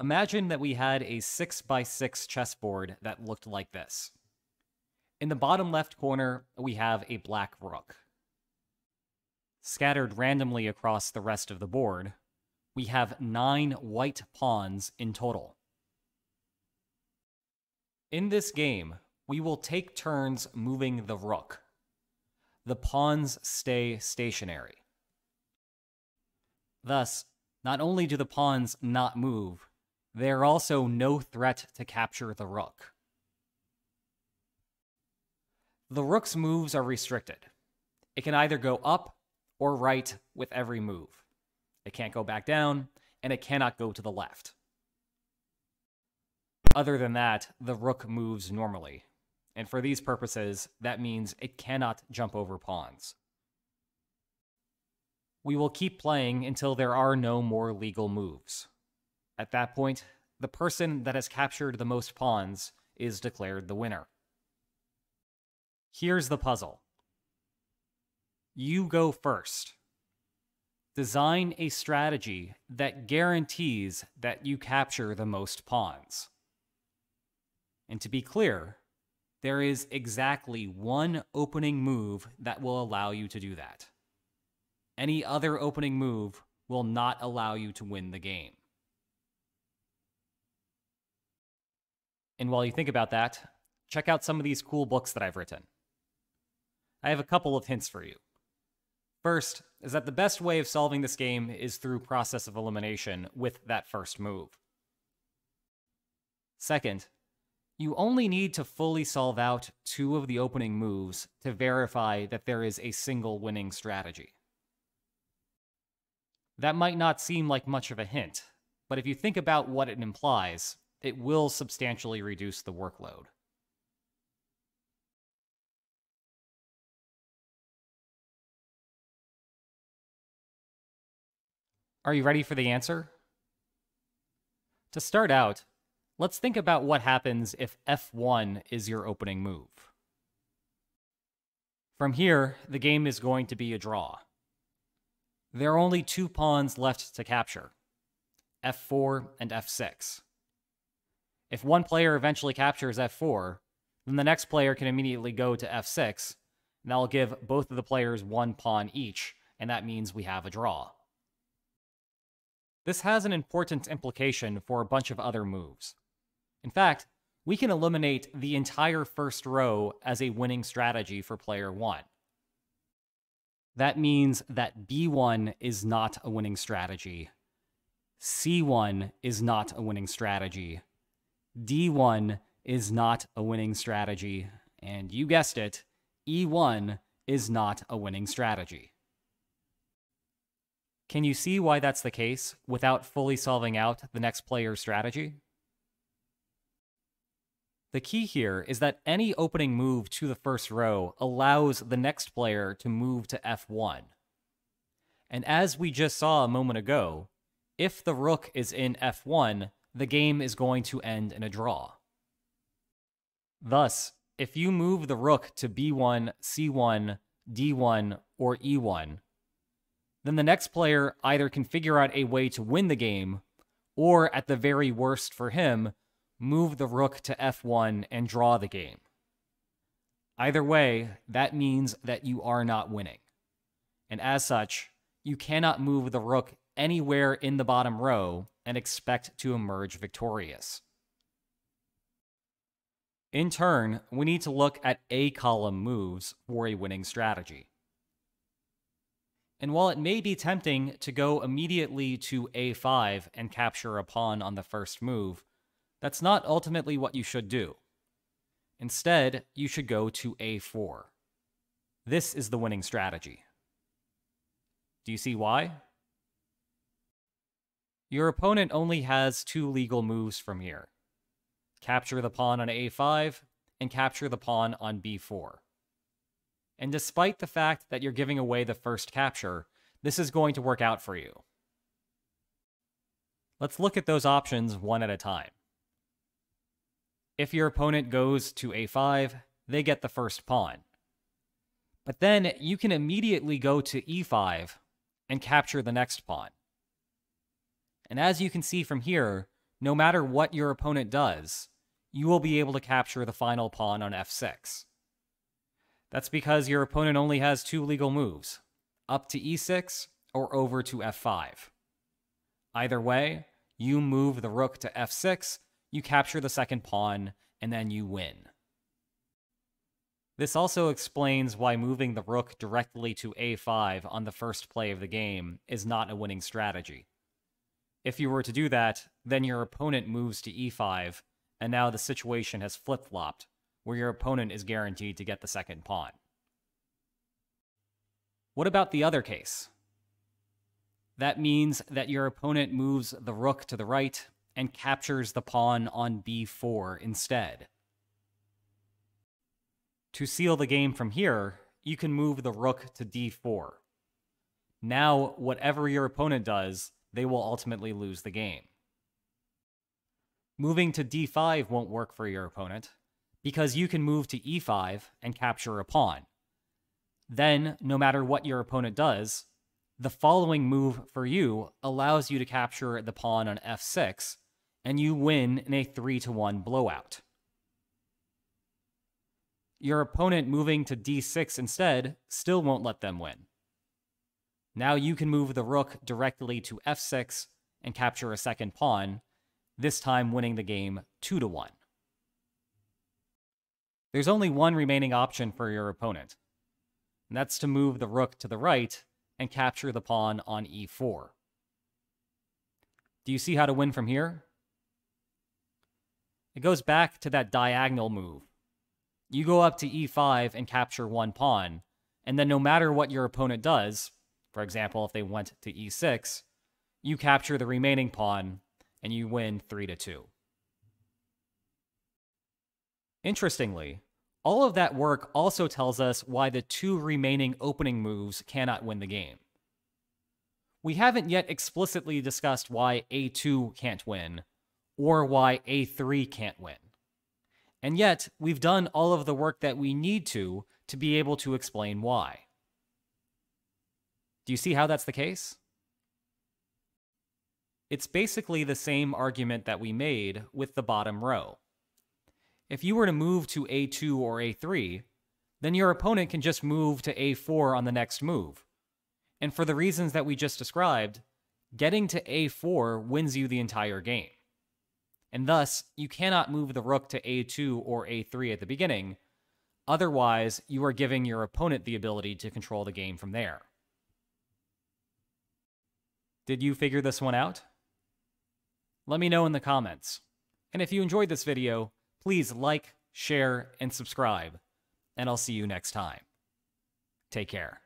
Imagine that we had a 6x6 chessboard that looked like this. In the bottom left corner, we have a black rook. Scattered randomly across the rest of the board, we have nine white pawns in total. In this game, we will take turns moving the rook. The pawns stay stationary. Thus, not only do the pawns not move, they are also no threat to capture the rook. The rook's moves are restricted. It can either go up or right with every move. It can't go back down, and it cannot go to the left. Other than that, the rook moves normally, and for these purposes, that means it cannot jump over pawns. We will keep playing until there are no more legal moves. At that point, the person that has captured the most pawns is declared the winner. Here's the puzzle. You go first. Design a strategy that guarantees that you capture the most pawns. And to be clear, there is exactly one opening move that will allow you to do that. Any other opening move will not allow you to win the game. And while you think about that, check out some of these cool books that I've written. I have a couple of hints for you. First is that the best way of solving this game is through process of elimination with that first move. Second, you only need to fully solve out two of the opening moves to verify that there is a single winning strategy. That might not seem like much of a hint, but if you think about what it implies, it will substantially reduce the workload. Are you ready for the answer? To start out, let's think about what happens if f1 is your opening move. From here, the game is going to be a draw. There are only two pawns left to capture, f4 and f6. If one player eventually captures f4, then the next player can immediately go to f6, and that'll give both of the players one pawn each, and that means we have a draw. This has an important implication for a bunch of other moves. In fact, we can eliminate the entire first row as a winning strategy for player 1. That means that b1 is not a winning strategy, c1 is not a winning strategy, d1 is not a winning strategy, and you guessed it, e1 is not a winning strategy. Can you see why that's the case without fully solving out the next player's strategy? The key here is that any opening move to the first row allows the next player to move to f1. And as we just saw a moment ago, if the rook is in f1, the game is going to end in a draw. Thus, if you move the rook to b1, c1, d1, or e1, then the next player either can figure out a way to win the game, or at the very worst for him, move the rook to f1 and draw the game. Either way, that means that you are not winning. And as such, you cannot move the rook anywhere in the bottom row and expect to emerge victorious. In turn, we need to look at A column moves for a winning strategy. And while it may be tempting to go immediately to a5 and capture a pawn on the first move, that's not ultimately what you should do. Instead, you should go to a4. This is the winning strategy. Do you see why? Your opponent only has two legal moves from here. Capture the pawn on a5 and capture the pawn on b4. And despite the fact that you're giving away the first capture, this is going to work out for you. Let's look at those options one at a time. If your opponent goes to a5, they get the first pawn. But then you can immediately go to e5 and capture the next pawn. And as you can see from here, no matter what your opponent does, you will be able to capture the final pawn on f6. That's because your opponent only has two legal moves, up to e6 or over to f5. Either way, you move the rook to f6, you capture the second pawn, and then you win. This also explains why moving the rook directly to a5 on the first play of the game is not a winning strategy. If you were to do that, then your opponent moves to e5, and now the situation has flip flopped, where your opponent is guaranteed to get the second pawn. What about the other case? That means that your opponent moves the rook to the right and captures the pawn on b4 instead. To seal the game from here, you can move the rook to d4. Now, whatever your opponent does, they will ultimately lose the game. Moving to d5 won't work for your opponent, because you can move to e5 and capture a pawn. Then, no matter what your opponent does, the following move for you allows you to capture the pawn on f6, and you win in a 3 to 1 blowout. Your opponent moving to d6 instead still won't let them win. Now you can move the rook directly to f6 and capture a second pawn, this time winning the game 2 to 1. There's only one remaining option for your opponent, and that's to move the rook to the right and capture the pawn on e4. Do you see how to win from here? It goes back to that diagonal move. You go up to e5 and capture one pawn, and then no matter what your opponent does, for example, if they went to e6, you capture the remaining pawn and you win 3 to 2. Interestingly, all of that work also tells us why the two remaining opening moves cannot win the game. We haven't yet explicitly discussed why a2 can't win, or why a3 can't win. And yet, we've done all of the work that we need to to be able to explain why. Do you see how that's the case? It's basically the same argument that we made with the bottom row. If you were to move to a2 or a3, then your opponent can just move to a4 on the next move. And for the reasons that we just described, getting to a4 wins you the entire game. And thus, you cannot move the rook to a2 or a3 at the beginning, otherwise, you are giving your opponent the ability to control the game from there. Did you figure this one out? Let me know in the comments. And if you enjoyed this video, Please like, share, and subscribe, and I'll see you next time. Take care.